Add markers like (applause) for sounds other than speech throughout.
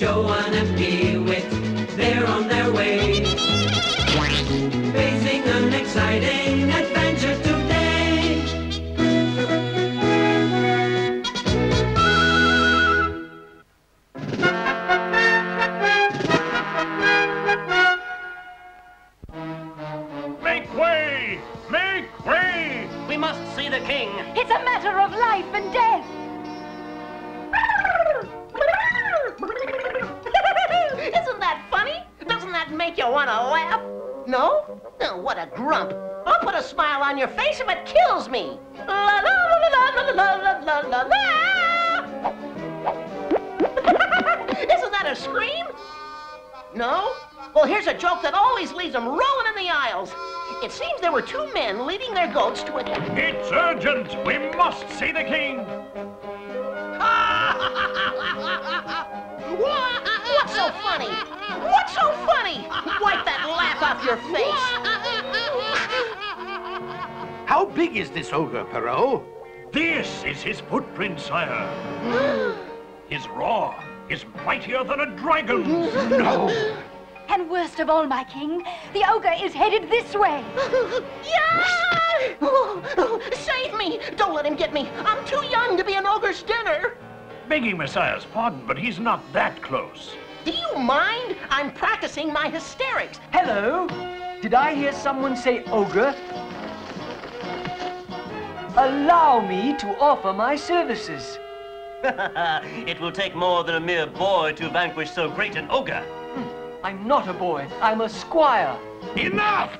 Johan and be. No? Well, here's a joke that always leaves them rolling in the aisles. It seems there were two men leading their goats to a... It's urgent! We must see the king! (laughs) What's so funny? What's so funny? Wipe that laugh off your face. How big is this ogre, Perrault? This is his footprint, sire. (gasps) his roar is mightier than a dragon's. No! (laughs) And worst of all, my king, the ogre is headed this way. (laughs) Yeah! Oh, oh, save me! Don't let him get me. I'm too young to be an ogre's dinner. Begging Messiah's pardon, but he's not that close. Do you mind? I'm practicing my hysterics. Hello? Did I hear someone say ogre? Allow me to offer my services. (laughs) it will take more than a mere boy to vanquish so great an ogre. I'm not a boy. I'm a squire. Enough!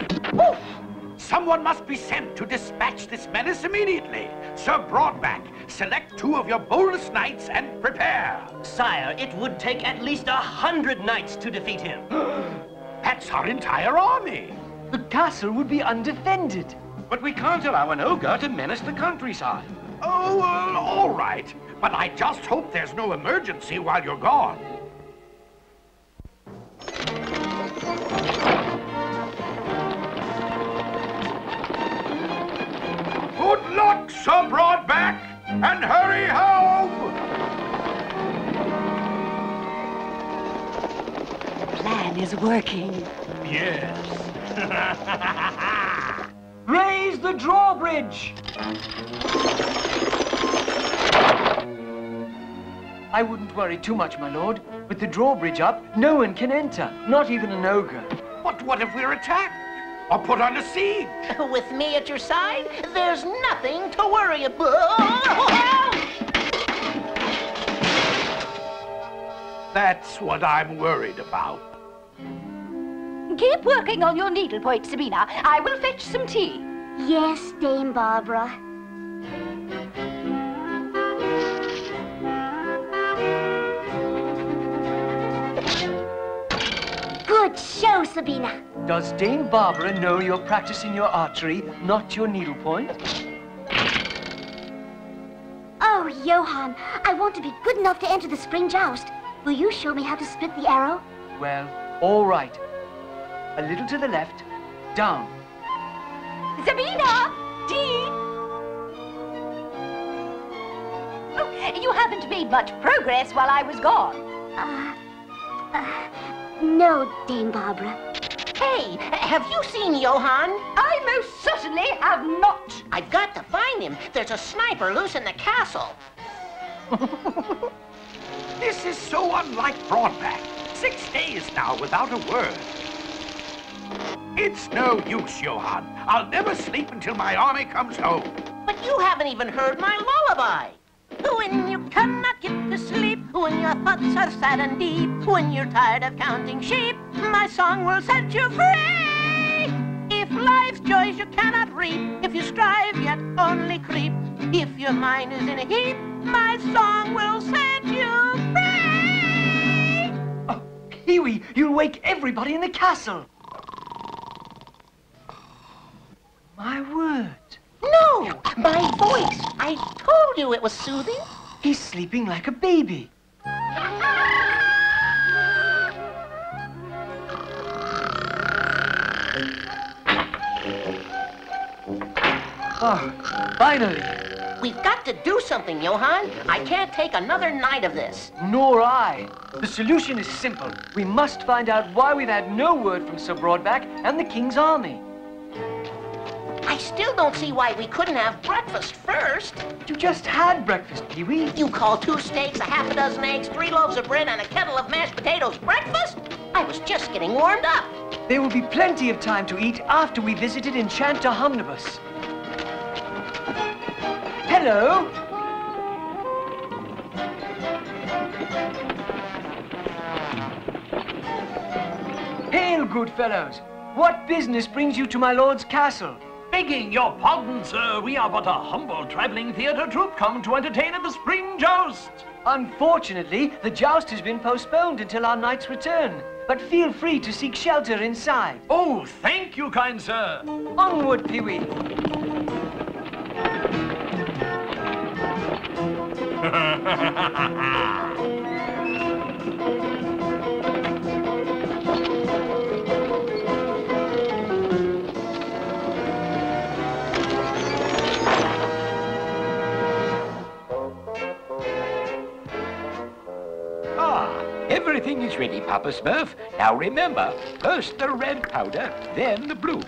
Someone must be sent to dispatch this menace immediately. Sir Broadback, select two of your boldest knights and prepare. Sire, it would take at least a hundred knights to defeat him. (gasps) That's our entire army. The castle would be undefended. But we can't allow an ogre to menace the countryside. Oh, uh, all right. But I just hope there's no emergency while you're gone. Good luck, Sir Broadback, and hurry home! Plan is working. Yes. (laughs) Raise the drawbridge! I wouldn't worry too much, my lord. With the drawbridge up, no one can enter, not even an ogre. But what if we're attacked? Or put under siege? (laughs) With me at your side, there's nothing to worry about. That's what I'm worried about. Keep working on your needlepoint, Sabina. I will fetch some tea. Yes, Dame Barbara. Show, Sabina. Does Dame Barbara know you're practicing your archery, not your needlepoint? Oh, Johan, I want to be good enough to enter the spring joust. Will you show me how to split the arrow? Well, all right. A little to the left, down. Sabina! Tea! Oh, you haven't made much progress while I was gone. Uh, uh, no, Dame Barbara. Hey, have you seen Johan? I most certainly have not. I've got to find him. There's a sniper loose in the castle. (laughs) This is so unlike Broadback. Six days now without a word. It's no use, Johan. I'll never sleep until my army comes home. But you haven't even heard my lullaby. When you cannot get to sleep, when your thoughts are sad and deep, when you're tired of counting sheep, my song will set you free. If life's joys you cannot reap, if you strive yet only creep, if your mind is in a heap, my song will set you free. Oh, Peewit, you'll wake everybody in the castle. My word. No, my voice. I told you it was soothing. He's sleeping like a baby. Oh, finally. We've got to do something, Johan. I can't take another night of this. Nor I. The solution is simple. We must find out why we've had no word from Sir Broadback and the King's army. I still don't see why we couldn't have breakfast first. You just had breakfast, Peewit. You call two steaks, a half a dozen eggs, three loaves of bread, and a kettle of mashed potatoes breakfast? I was just getting warmed up. There will be plenty of time to eat after we visited Enchanter Omnibus. Hello. Hail, good fellows. What business brings you to my lord's castle? Begging your pardon, sir, we are but a humble traveling theatre troupe come to entertain at the spring joust. Unfortunately, the joust has been postponed until our knight's return. But feel free to seek shelter inside. Oh, thank you, kind sir. Onward, Peewit. Ah, everything is ready, Papa Smurf. Now remember, first the red powder, then the blue.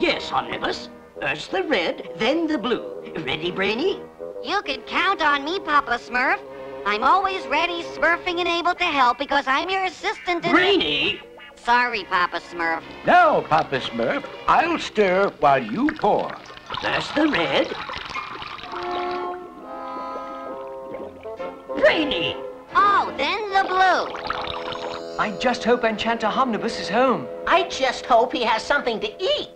Yes, Omnibus. First the red, then the blue. Ready, Brainy? You can count on me, Papa Smurf. I'm always ready, smurfing and able to help because I'm your assistant and... Brainy! Sorry, Papa Smurf. Now, Papa Smurf, I'll stir while you pour. That's the red. Brainy! Oh, then the blue. I just hope Enchanter Omnibus is home. I just hope he has something to eat.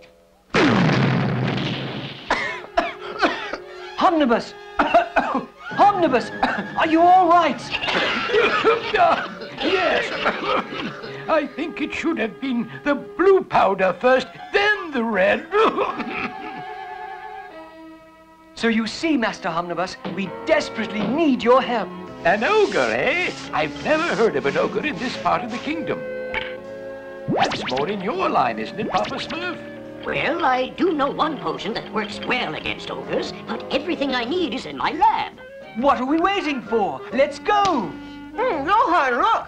Omnibus! Omnibus! Are you all right? yes. I think it should have been the blue powder first, then the red. So you see, Master Omnibus, we desperately need your help. An ogre, eh? I've never heard of an ogre in this part of the kingdom. That's more in your line, isn't it, Papa Smurf? Well, I do know one potion that works well against ogres, but everything I need is in my lab. What are we waiting for? Let's go! Hmm, Johan, look.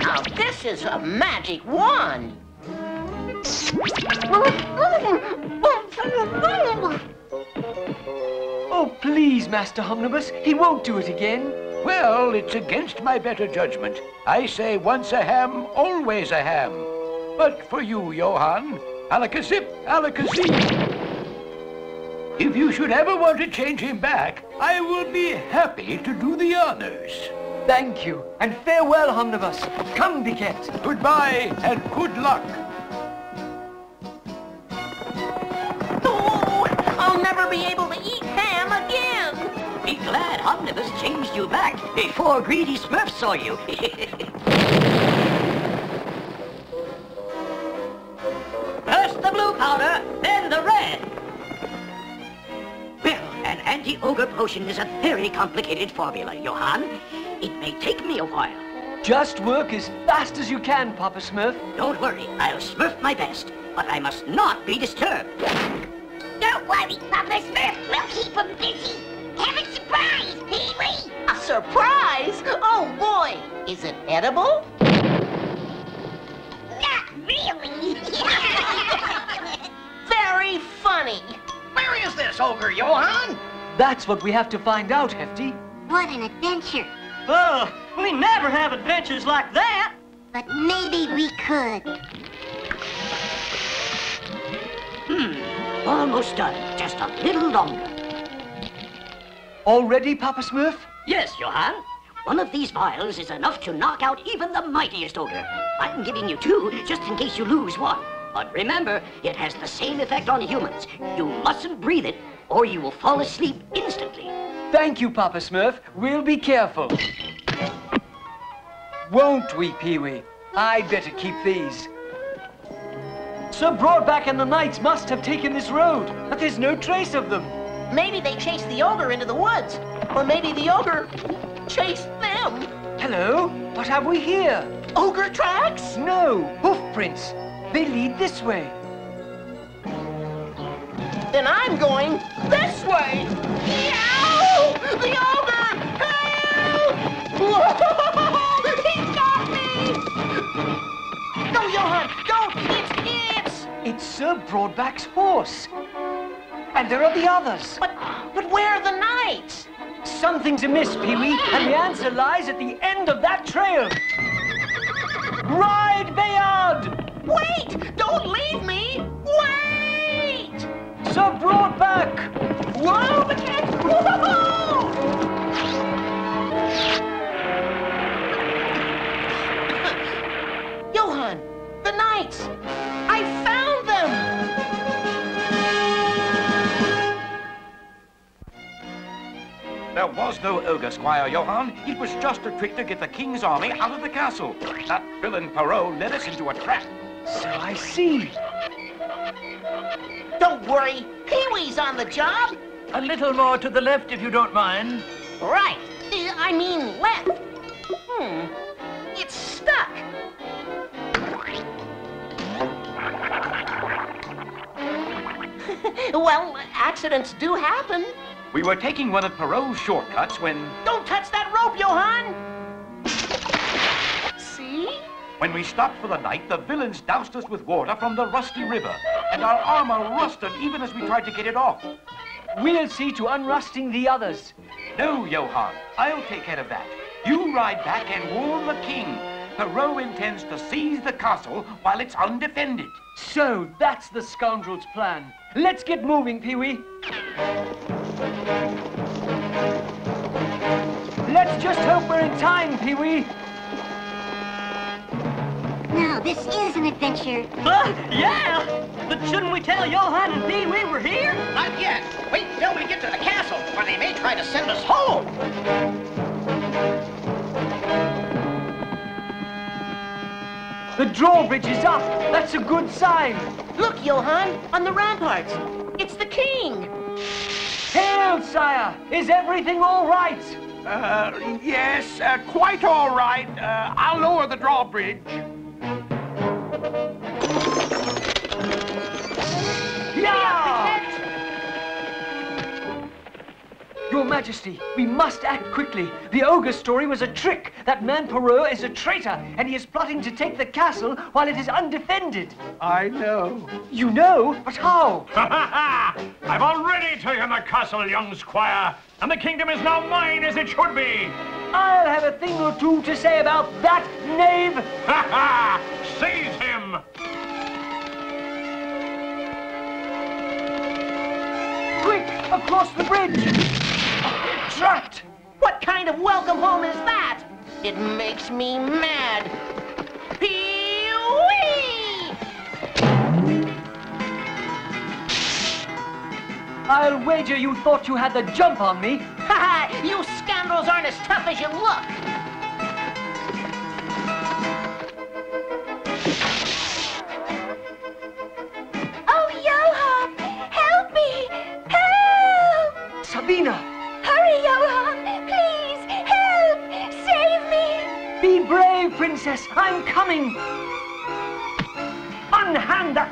Now, this is a magic wand. Oh, please, Master Omnibus, he won't do it again. Well, it's against my better judgment. I say once a ham, always a ham. But for you, Johan, alakazip, alakazee. If you should ever want to change him back, I will be happy to do the honors. Thank you, and farewell, Omnibus. Come, Biquette. Goodbye, and good luck. Oh, I'll never be able to eat ham again. Be glad Omnibus changed you back before Greedy Smurf saw you. (laughs) blue powder, then the red. Well, an anti-ogre potion is a very complicated formula, Johan. It may take me a while. Just work as fast as you can, Papa Smurf. Don't worry, I'll smurf my best, but I must not be disturbed. Don't worry, Papa Smurf. We'll keep him busy. Have a surprise, Peewit. A surprise? Oh, boy. Is it edible? Not really. (laughs) Very funny. Where is this ogre, Johan? That's what we have to find out, Hefty. what an adventure. Oh, we never have adventures like that. But maybe we could. Hmm, almost done. Just a little longer. Already, Papa Smurf? Yes, Johan. One of these vials is enough to knock out even the mightiest ogre. I'm giving you two just in case you lose one. But remember, it has the same effect on humans. You mustn't breathe it, or you will fall asleep instantly. Thank you, Papa Smurf. We'll be careful. Won't we, Peewit? I'd better keep these. Sir Broadback and the knights must have taken this road, but there's no trace of them. Maybe they chased the ogre into the woods. Or maybe the ogre chased them. Hello? What have we here? Ogre tracks? No, hoof prints. They lead this way. Then I'm going this way. Yow! The ogre! Help! Whoa! (laughs) He got me! No, Johan, don't! It's, it's... It's Sir Broadback's horse. And there are the others. But, but where are the knights? Something's amiss, Peewit, and the answer lies at the end of that trail. Ride, Bayard! Wait! Don't leave me! Wait! Sir Broadback! Whoa, but Whoa! Johan, the knights! I found them! There was no ogre, Squire Johan. It was just a trick to get the king's army out of the castle. That villain Perrault led us into a trap. So I see. Don't worry, Peewit's on the job. A little more to the left, if you don't mind. Right. Uh, I mean left. Hmm. It's stuck. (laughs) well, accidents do happen. We were taking one of Perrault's shortcuts when... Don't touch that rope, Johan! When we stopped for the night, the villains doused us with water from the rusty river, and our armor rusted even as we tried to get it off. We'll see to unrusting the others. No, Johan, I'll take care of that. You ride back and warn the king. Perrault intends to seize the castle while it's undefended. So that's the scoundrel's plan. Let's get moving, Peewit. Let's just hope we're in time, Peewit. Now, this is an adventure. Uh, yeah! But shouldn't we tell Johan and Peewit we're here? Not yet. Wait till we get to the castle, or they may try to send us home. The drawbridge is up. That's a good sign. Look, Johan, on the ramparts. It's the king. Hail, sire! Is everything all right? Uh, yes, uh, quite all right. Uh, I'll lower the drawbridge. Your Majesty, we must act quickly. The ogre story was a trick. That man Perrault is a traitor, and he is plotting to take the castle while it is undefended. I know. You know, but how? (laughs) Ha ha ha! I've already taken the castle, young squire, and the kingdom is now mine as it should be. I'll have a thing or two to say about that knave. Ha ha! Seize him! Quick, across the bridge. Trapped. What kind of welcome home is that? It makes me mad. Peewit! I'll wager you thought you had the jump on me. Ha (laughs) ha! You scoundrels aren't as tough as you look. Help! Sabina, Hurry, Johan! Please, help! Save me! be brave, princess. I'm coming. Unhand that.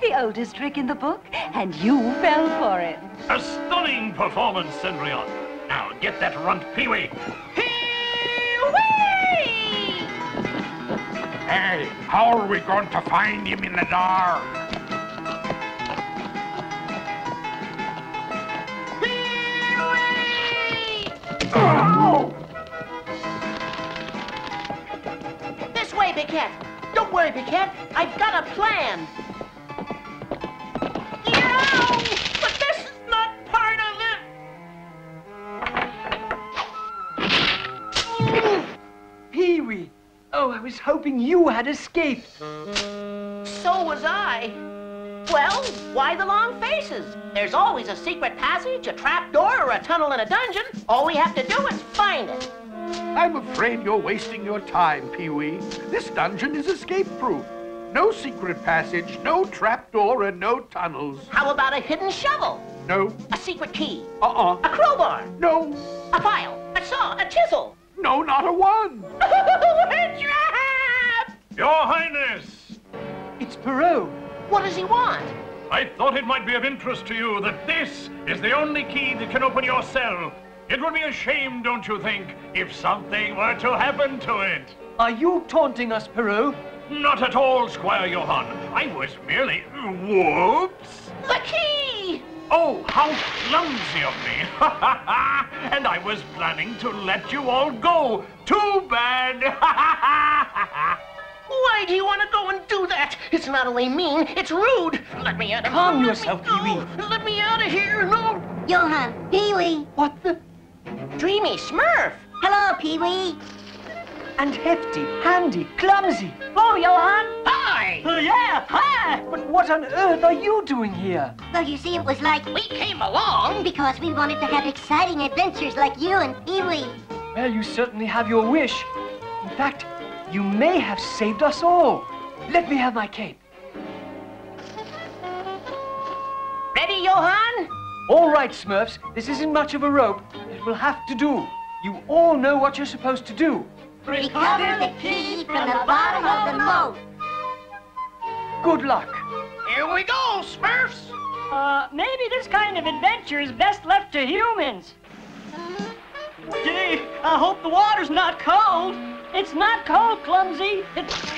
(laughs) the oldest trick in the book, and you fell for it. A stunning performance, Cendrillon. Now get that runt Peewit. Peewit. Hey, how are we going to find him in the dark? Biquette. Don't worry, Biquette. I've got a plan. But this is not part of it. Peewit. Oh, I was hoping you had escaped. So was I. Well, why the long faces? There's always a secret passage, a trap door, or a tunnel in a dungeon. All we have to do is find it. I'm afraid you're wasting your time, Peewit. This dungeon is escape-proof. No secret passage, no trapdoor, and no tunnels. How about a hidden shovel? No. A secret key? Uh-uh. A crowbar? No. A file? A saw? A chisel? No, not a one. (laughs) We're trapped! Your Highness, It's Perot. What does he want? I thought it might be of interest to you that this is the only key that can open your cell. It would be a shame, don't you think, if something were to happen to it? Are you taunting us, Perot? Not at all, Squire Johan. I was merely... Whoops! The key! Oh, how clumsy of me! (laughs) and I was planning to let you all go. Too bad! (laughs) Why do you want to go and do that? It's not only mean, it's rude. Let me out of Calm yourself. Peewit. Let me out of here. No. Johan, Peewit. What the? Dreamy Smurf. Hello, Peewit. And hefty, handy, clumsy. Oh, Johan. Hi. Uh, yeah, hi. But what on earth are you doing here? Well, you see, it was like... We came along. Because we wanted to have exciting adventures like you and Peewit. Well, you certainly have your wish. In fact, you may have saved us all. Let me have my cape. Ready, Johan? All right, Smurfs, this isn't much of a rope. It will have to do. You all know what you're supposed to do. Recover the key from the bottom of the moat. Good luck. Here we go, Smurfs. Uh, maybe this kind of adventure is best left to humans. Gee, I hope the water's not cold. It's not cold, Clumsy. It's...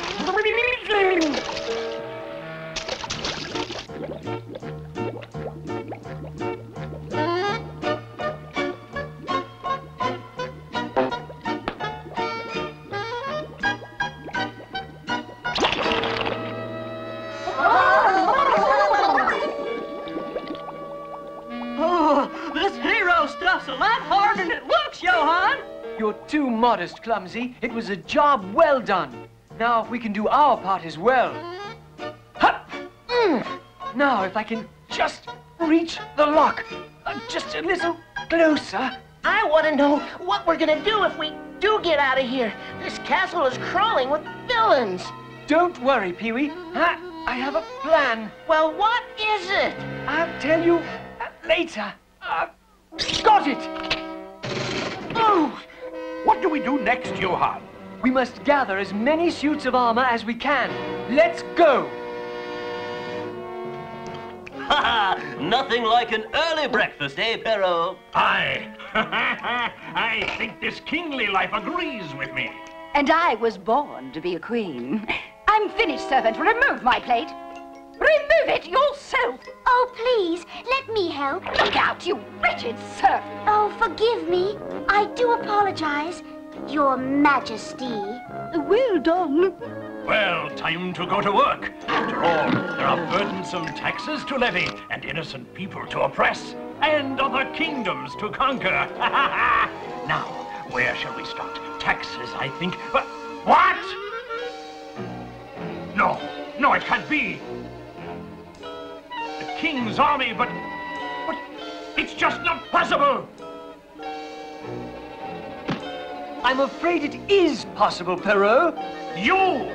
modest, Clumsy. It was a job well done. Now if we can do our part as well. Hup! Mm. Now, if I can just reach the lock. Uh, just a little closer. I want to know what we're gonna do if we do get out of here. This castle is crawling with villains. Don't worry, Peewit. I, I have a plan. Well, what is it? I'll tell you uh, later. Uh, got it! Oh! What do we do next, Johan? We must gather as many suits of armor as we can. Let's go! Ha ha! Nothing like an early breakfast, eh, Perot? Aye. (laughs) I think this kingly life agrees with me. And I was born to be a queen. I'm finished, servant. Remove my plate. Remove it yourself. Oh, please, let me help. Look out, you wretched servant. Oh, forgive me. I do apologize, Your Majesty. Well done. Well, time to go to work. After all, there are burdensome taxes to levy, and innocent people to oppress, and other kingdoms to conquer. (laughs) now, where shall we start? Taxes, I think. But what? No, no, it can't be. The king's army, but, but it's just not possible. I'm afraid it is possible, Perot. You!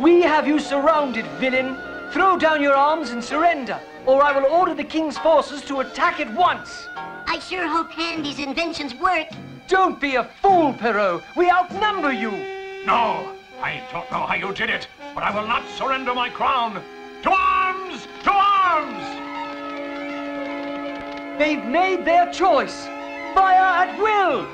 We have you surrounded, villain. Throw down your arms and surrender, or I will order the king's forces to attack at once. I sure hope Handy's inventions work. Don't be a fool, Perot. We outnumber you. No, I don't know how you did it, but I will not surrender my crown. They've made their choice. Fire at will.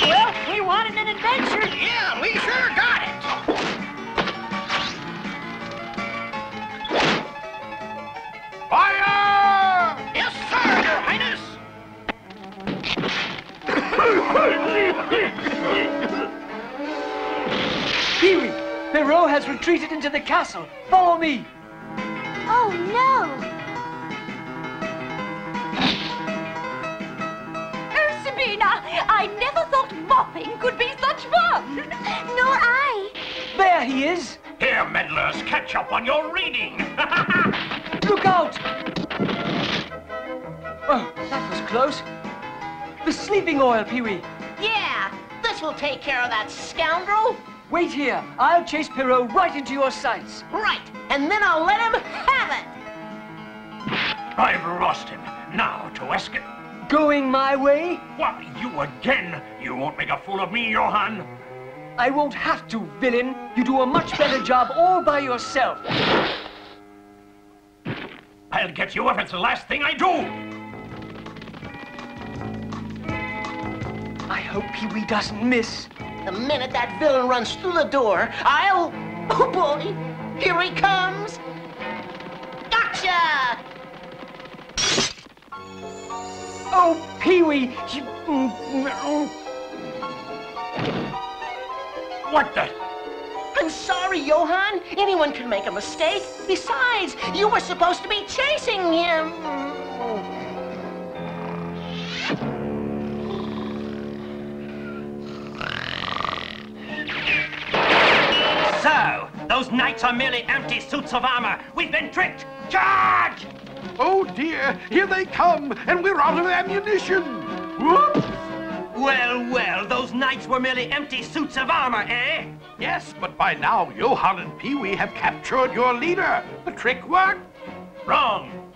Well, we wanted an adventure. Yeah, we sure got it. Fire! Yes, sir, Your Highness. Peewit, has retreated into the castle. Follow me. Oh, no. Oh, Sabina, I never thought mopping could be such fun. Nor I. There he is. Here, meddlers, catch up on your reading. (laughs) Look out! Oh, that was close. The sleeping oil, Peewit. Yeah, this will take care of that scoundrel. Wait here. I'll chase Perot right into your sights. Right, and then I'll let him have it. I've lost him. Now to escape. going my way? What, you again? You won't make a fool of me, Johan. I won't have to, villain. You do a much better job all by yourself. I'll get you if it's the last thing I do. I hope Peewit doesn't miss. The minute that villain runs through the door, I'll... Oh, boy! Here he comes! Gotcha! Oh, Peewit, you... Mm, what the... I'm sorry, Johan. Anyone can make a mistake. Besides, you were supposed to be chasing him. Those knights are merely empty suits of armor. We've been tricked. Charge! Oh dear, here they come, and we're out of ammunition. Whoops! Well, well, those knights were merely empty suits of armor, eh? Yes, but by now, Johan and Peewit have captured your leader. The trick worked. Wrong.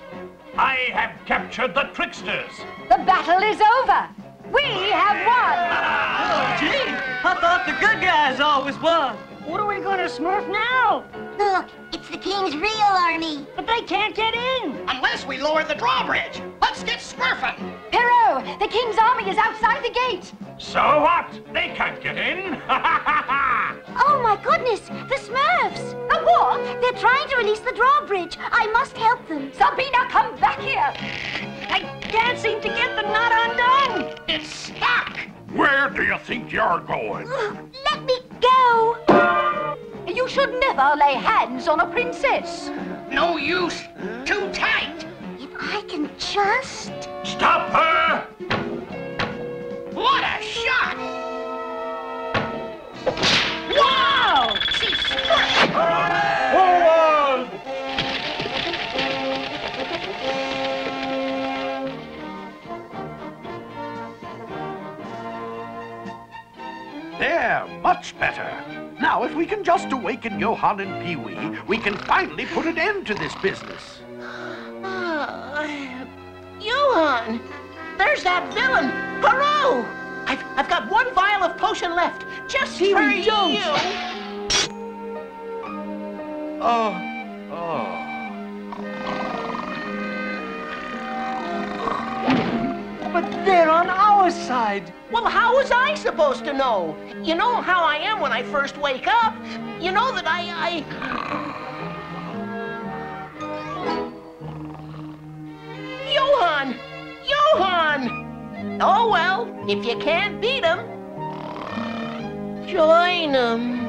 I have captured the tricksters. The battle is over. We have won. (laughs) Oh, gee, I thought the good guys always won. What are we gonna smurf now? Look, it's the king's real army. But they can't get in. Unless we lower the drawbridge. Let's get smurfing. Perrault, the king's army is outside the gate. So what? They can't get in. (laughs) Oh my goodness, the Smurfs! The what? They're trying to release the drawbridge. I must help them. Sabina, come back here. I can't seem to get the knot undone. It's stuck. Where do you think you're going? Let me go. You should never lay hands on a princess. No use. Too tight. If I can just... Stop her! What a shot! Wow! She's. Much better. Now, if we can just awaken Johan and Peewit, we can finally put an end to this business. Uh, Johan! There's that villain, Perot! I've, I've got one vial of potion left, just Peewit, for don't. Oh, oh. But they're on our side. Well, how was I supposed to know? You know how I am when I first wake up. You know that I... I... Johan! Johan! Oh, well, if you can't beat 'em, join 'em.